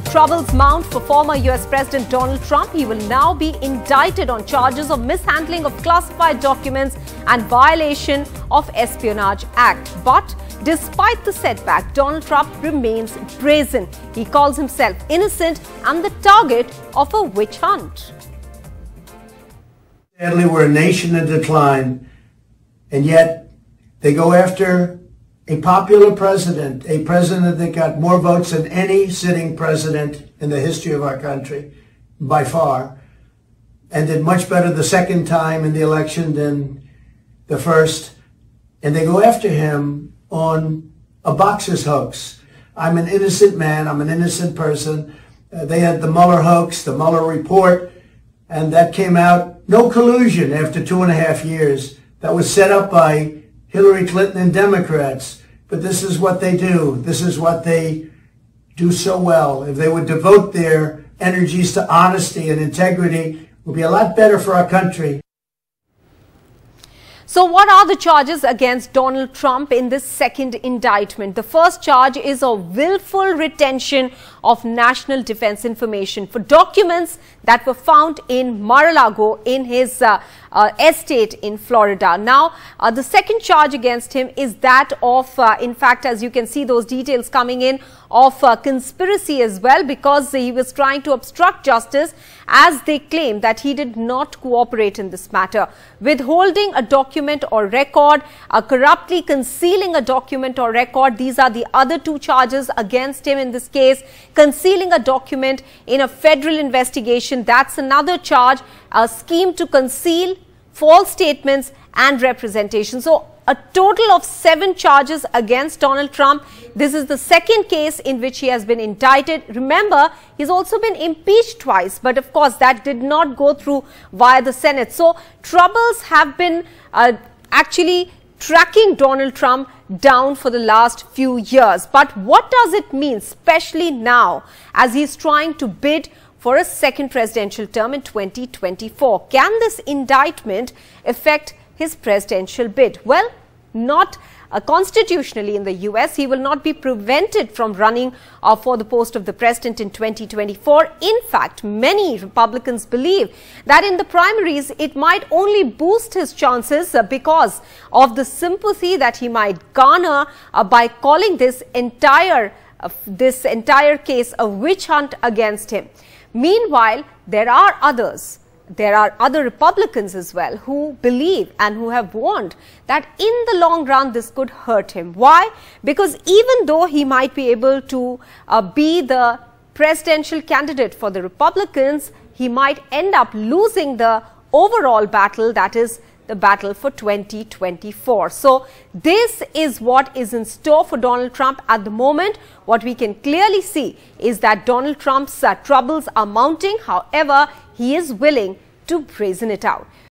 Troubles mount for former US President Donald Trump. He will now be indicted on charges of mishandling of classified documents and violation of Espionage Act. But despite the setback, Donald Trump remains brazen. He calls himself innocent and the target of a witch hunt. Sadly, we're a nation in decline, and yet they go after a popular president, a president that got more votes than any sitting president in the history of our country, by far, and did much better the second time in the election than the first. And they go after him on a boxer's hoax. I'm an innocent man. I'm an innocent person. Uh, they had the Mueller hoax, the Mueller report, and that came out no collusion after two and a half years. That was set up by Hillary Clinton and Democrats. But this is what they do. This is what they do so well. If they would devote their energies to honesty and integrity, it would be a lot better for our country. So what are the charges against Donald Trump in this second indictment? The first charge is of willful retention of national defense information for documents that were found in Mar-a-Lago in his uh, uh, estate in Florida. Now, uh, the second charge against him is that of, uh, in fact, as you can see those details coming in, of uh, conspiracy as well because he was trying to obstruct justice as they claim that he did not cooperate in this matter. Withholding a document or record, uh, corruptly concealing a document or record, these are the other two charges against him in this case. Concealing a document in a federal investigation, that's another charge. A scheme to conceal false statements and representation. So a total of seven charges against Donald Trump. This is the second case in which he has been indicted. Remember, he's also been impeached twice, but of course that did not go through via the Senate. So troubles have been uh, actually tracking Donald Trump down for the last few years. But what does it mean, especially now as he's trying to bid for a second presidential term in 2024? Can this indictment affect his presidential bid? Well, not uh, constitutionally in the US. He will not be prevented from running uh, for the post of the president in 2024. In fact, many Republicans believe that in the primaries, it might only boost his chances uh, because of the sympathy that he might garner uh, by calling this entire uh, this entire case a witch hunt against him. Meanwhile, there are others there are other Republicans as well who believe and who have warned that in the long run this could hurt him. Why? Because even though he might be able to uh, be the presidential candidate for the Republicans, he might end up losing the overall battle that is the battle for 2024. So this is what is in store for Donald Trump at the moment. What we can clearly see is that Donald Trump's uh, troubles are mounting. However, he is willing to brazen it out.